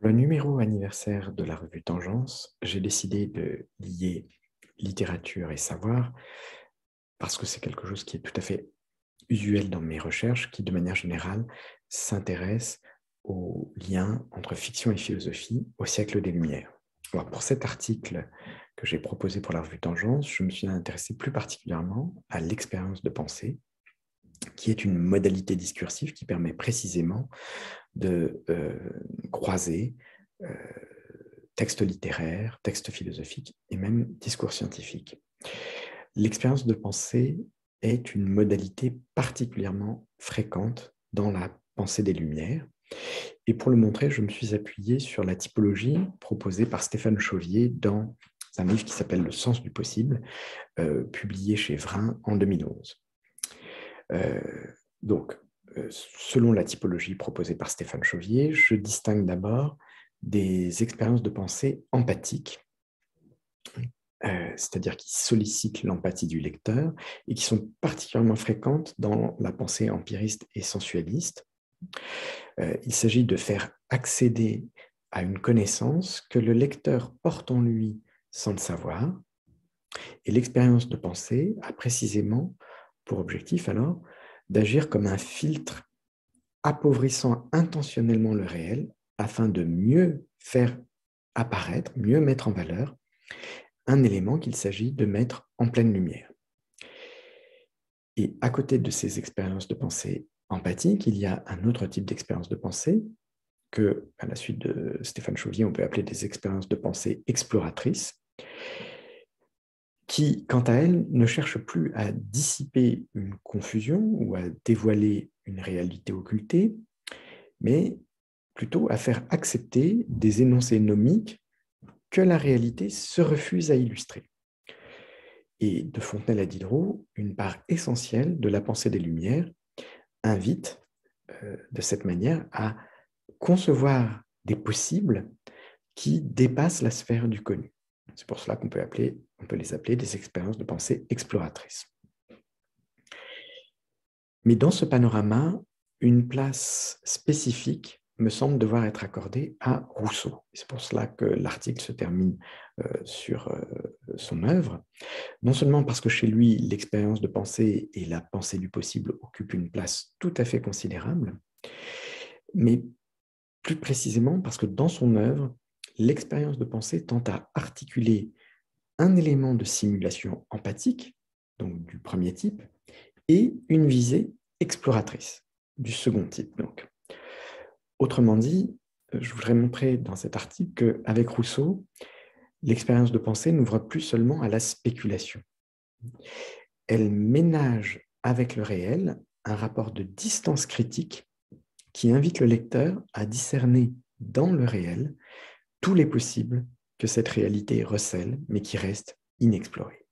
Le numéro anniversaire de la revue Tangence, j'ai décidé de lier littérature et savoir parce que c'est quelque chose qui est tout à fait usuel dans mes recherches qui, de manière générale, s'intéresse au lien entre fiction et philosophie au siècle des Lumières. Pour cet article que j'ai proposé pour la revue Tangence, je me suis intéressé plus particulièrement à l'expérience de pensée, qui est une modalité discursive qui permet précisément de euh, croiser euh, textes littéraires, textes philosophiques et même discours scientifiques. L'expérience de pensée est une modalité particulièrement fréquente dans la pensée des Lumières. Et pour le montrer, je me suis appuyé sur la typologie proposée par Stéphane Chauvier dans un livre qui s'appelle Le sens du possible, euh, publié chez Vrin en 2011. Euh, donc, euh, selon la typologie proposée par Stéphane Chauvier, je distingue d'abord des expériences de pensée empathiques, euh, c'est-à-dire qui sollicitent l'empathie du lecteur et qui sont particulièrement fréquentes dans la pensée empiriste et sensualiste. il s'agit de faire accéder à une connaissance que le lecteur porte en lui sans le savoir. Et l'expérience de pensée a précisément pour objectif alors d'agir comme un filtre appauvrissant intentionnellement le réel afin de mieux faire apparaître, mieux mettre en valeur un élément qu'il s'agit de mettre en pleine lumière. Et à côté de ces expériences de pensée empathique, il y a un autre type d'expérience de pensée que, à la suite de Stéphane Chauvier, on peut appeler des expériences de pensée exploratrices, qui, quant à elle, ne cherche plus à dissiper une confusion ou à dévoiler une réalité occultée, mais plutôt à faire accepter des énoncés nomiques que la réalité se refuse à illustrer. Et de Fontenelle à Diderot, une part essentielle de la pensée des Lumières invite euh, de cette manière à concevoir des possibles qui dépassent la sphère du connu. C'est pour cela qu'on peut, les appeler des expériences de pensée exploratrices. Mais dans ce panorama, une place spécifique me semble devoir être accordée à Rousseau. C'est pour cela que l'article se termine euh, sur euh, son œuvre, non seulement parce que chez lui, l'expérience de pensée et la pensée du possible occupent une place tout à fait considérable, mais plus précisément parce que dans son œuvre, l'expérience de pensée tente à articuler un élément de simulation empathique, donc du premier type, et une visée exploratrice, du second type. Donc. Autrement dit, je voudrais montrer dans cet article qu'avec Rousseau, l'expérience de pensée n'ouvre plus seulement à la spéculation. Elle ménage avec le réel un rapport de distance critique qui invite le lecteur à discerner dans le réel tous les possibles que cette réalité recèle, mais qui restent inexplorés.